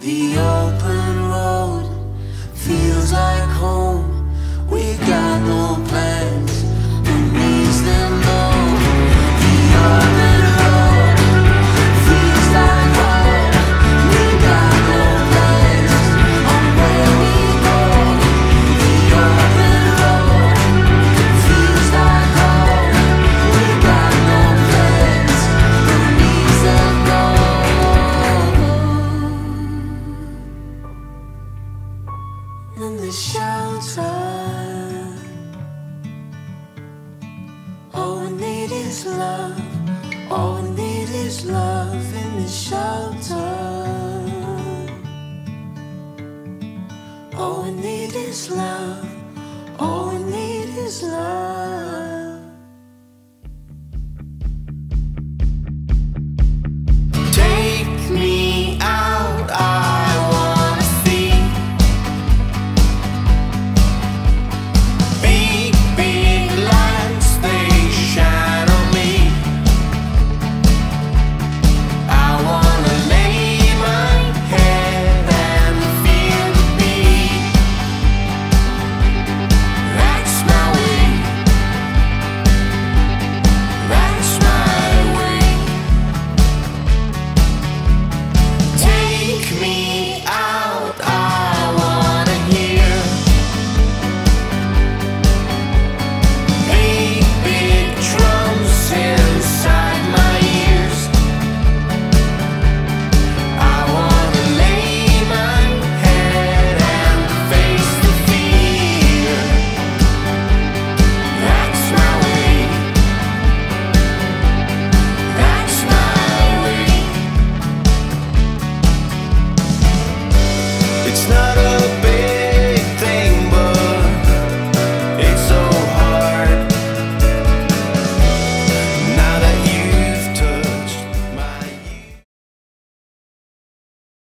the the shelter. All we need is love. All we need is love in the shelter. All we need is love. All we need is love.